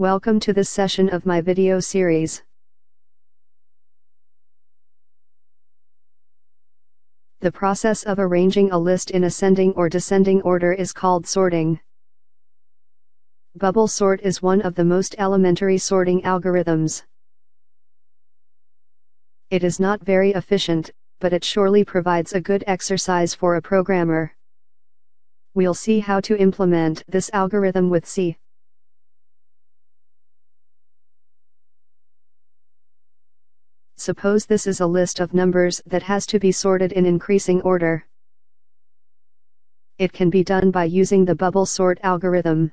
Welcome to this session of my video series. The process of arranging a list in ascending or descending order is called sorting. Bubble sort is one of the most elementary sorting algorithms. It is not very efficient, but it surely provides a good exercise for a programmer. We'll see how to implement this algorithm with C. Suppose this is a list of numbers that has to be sorted in increasing order. It can be done by using the bubble sort algorithm.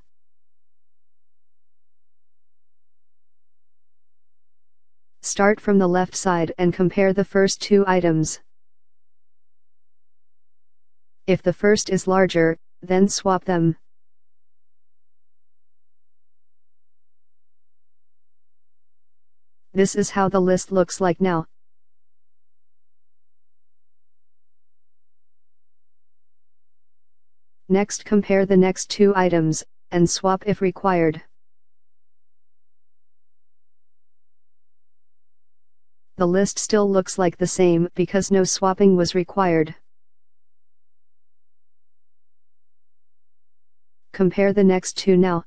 Start from the left side and compare the first two items. If the first is larger, then swap them. This is how the list looks like now. Next compare the next two items, and swap if required. The list still looks like the same because no swapping was required. Compare the next two now.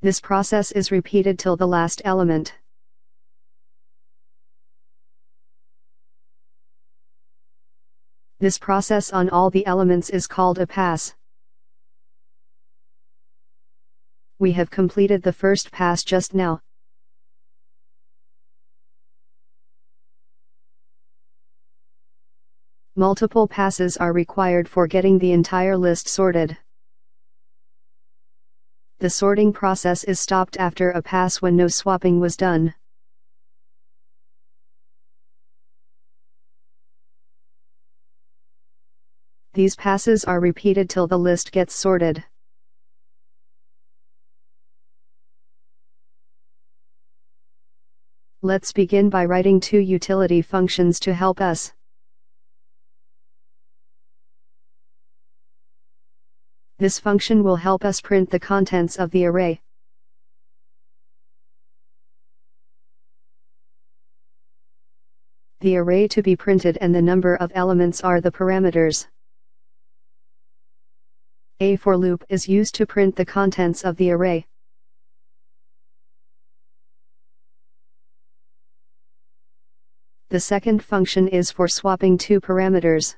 This process is repeated till the last element. This process on all the elements is called a pass. We have completed the first pass just now. Multiple passes are required for getting the entire list sorted. The sorting process is stopped after a pass when no swapping was done. These passes are repeated till the list gets sorted. Let's begin by writing two utility functions to help us. This function will help us print the contents of the array. The array to be printed and the number of elements are the parameters. A for loop is used to print the contents of the array. The second function is for swapping two parameters.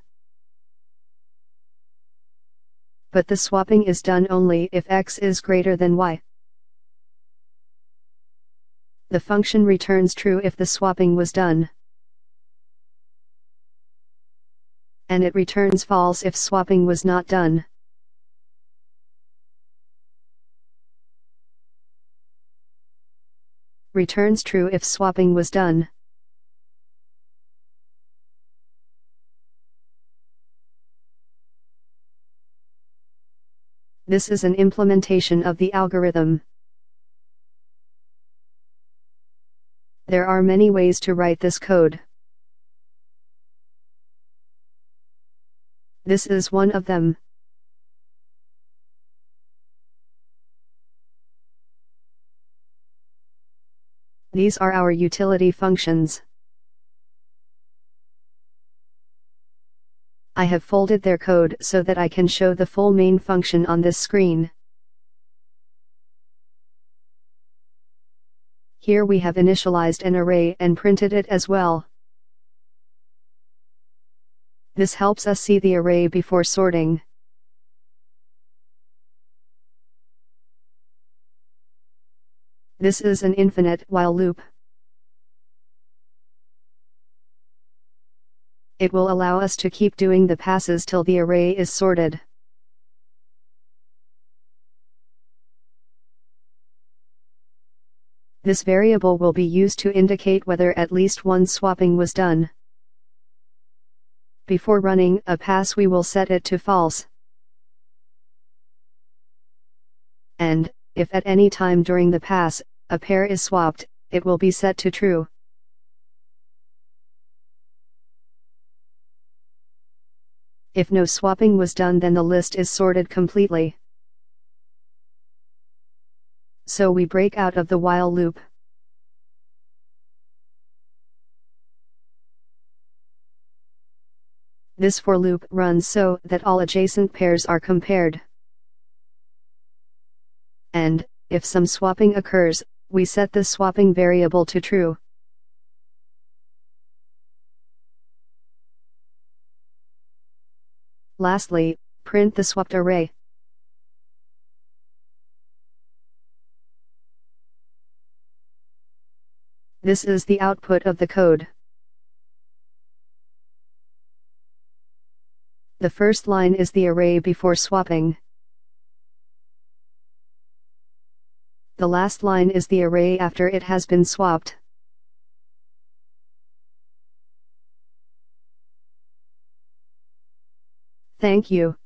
But the swapping is done only if x is greater than y. The function returns true if the swapping was done. And it returns false if swapping was not done. Returns true if swapping was done. This is an implementation of the algorithm. There are many ways to write this code. This is one of them. These are our utility functions. I have folded their code so that I can show the full main function on this screen. Here we have initialized an array and printed it as well. This helps us see the array before sorting. This is an infinite while loop. It will allow us to keep doing the passes till the array is sorted. This variable will be used to indicate whether at least one swapping was done. Before running a pass we will set it to false. And, if at any time during the pass, a pair is swapped, it will be set to true. If no swapping was done then the list is sorted completely. So we break out of the while loop. This for loop runs so that all adjacent pairs are compared. And, if some swapping occurs, we set the swapping variable to true. Lastly, print the swapped array. This is the output of the code. The first line is the array before swapping. The last line is the array after it has been swapped. Thank you.